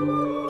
Música